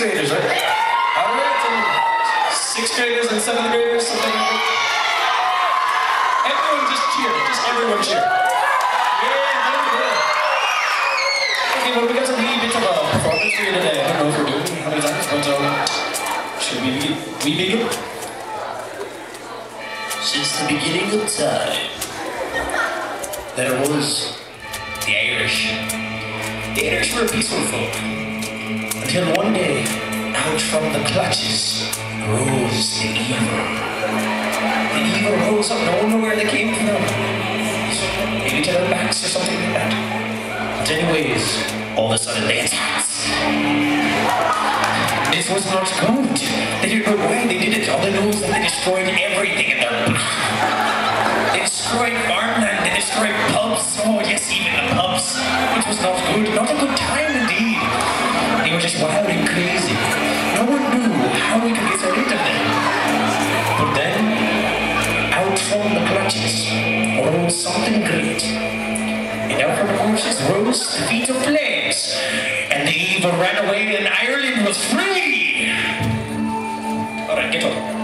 graders, right? All right, sixth graders and seventh graders, something like that. Everyone just cheer, just everyone cheer. Yeah, very good. Okay, well, we got a wee bit of a performance for you today. I don't know if we're doing how many times, but um, should we begin? We begin? Since the beginning of time, there was the Irish. The Irish were a peaceful folk. Until one day, out from the clutches rose the evil. The evil rose up, no one knew where they came from. Maybe to their backs or something like that. But anyways, all of a sudden they attacked. This was not good. They didn't know why they did it. All they know is that they destroyed everything in their path. They destroyed farmland, they destroyed pubs. Oh yes, even the pubs. Which was not good. Not a good time indeed. Were just wild and crazy. No one knew how we could get rid of them. But then, out from the clutches rose something great. And out from the horses rose the feet of flames. And the evil ran away and Ireland was free! Alright, get up.